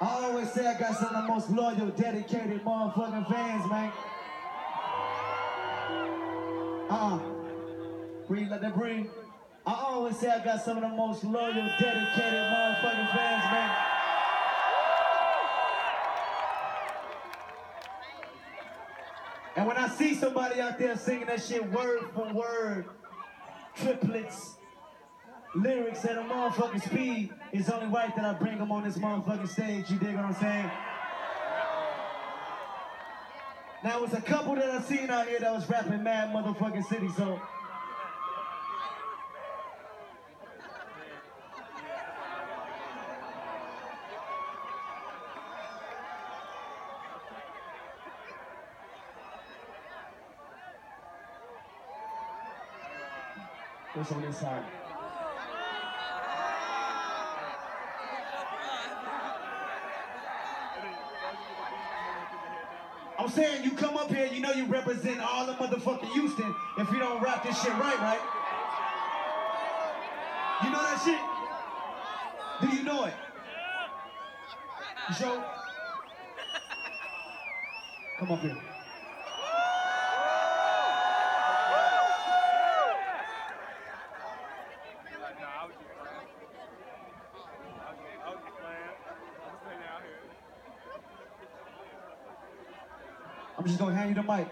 I always say I got some of the most loyal, dedicated motherfucking fans, man. Ah, uh-uh. Breathe, let that breathe. I always say I got some of the most loyal, dedicated motherfucking fans, man. And when I see somebody out there singing that shit word for word, triplets, lyrics at a motherfucking speed, it's only right that I bring them on this motherfucking stage. You dig what I'm saying? Now, it was a couple that I seen out here that was rapping mad motherfucking city, so. What's on this side? I'm saying you come up here, you know you represent all the motherfucking Houston if you don't rap this shit right, right? You know that shit? Do you know it? Joe? Come up here. I'm just gonna hand you the mic.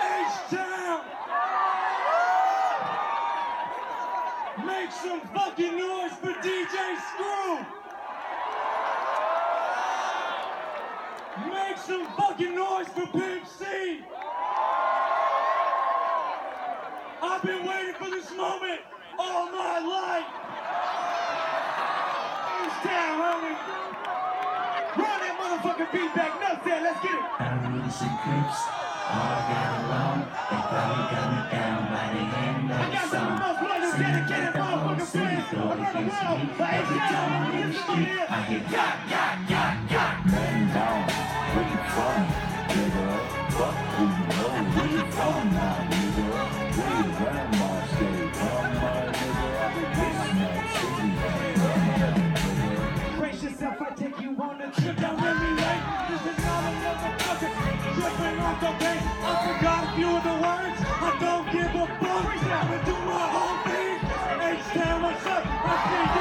H-Town! Make some fucking noise for DJ Screw! Make some fucking noise for Pimp C! I've been waiting for this moment all my life! H-Town, homie. Run that motherfucking beat back. No, said, let's get it. Diamonds and crips all got along. They probably got me down by the end I of got the some of the most loyal, dedicated the motherfucking fans around the world. me. But Every H-Town, time I'm in the listen Off the. I forgot a few of the words. I don't give a fuck. I'ma do my whole thing. H-Town, what's up? I stay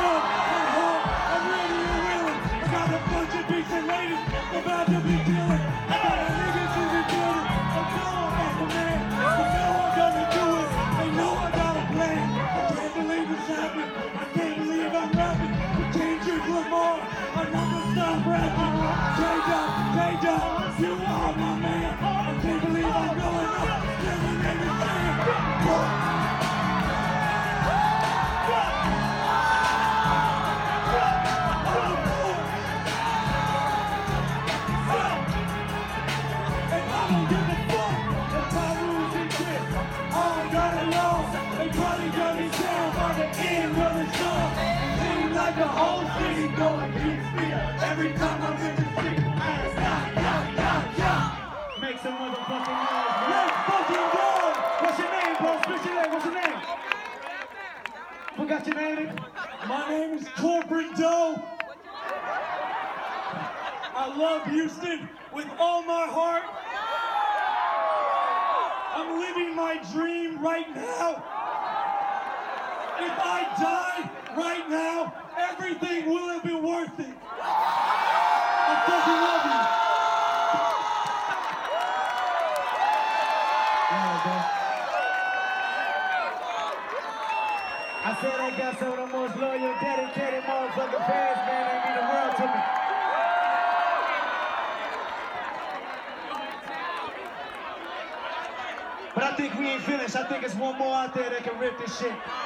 the end song. Seems like the whole city go against me. Every time I'm in the street, I. Make some motherfucking noise. Let's fucking go! What's your name, bro? Spit your name. What's your name? Forgot your name? My name is Corporate Dough. I love Houston with all my heart. I'm living my dream right now. If I died right now, everything will have been worth it. I fucking love you. I said I got some of the most loyal, dedicated motherfucking fans, man. They the world to me. But I think we ain't finished. I think it's one more out there that can rip this shit.